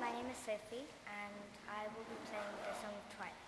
My name is Sophie and I will be playing the song twice.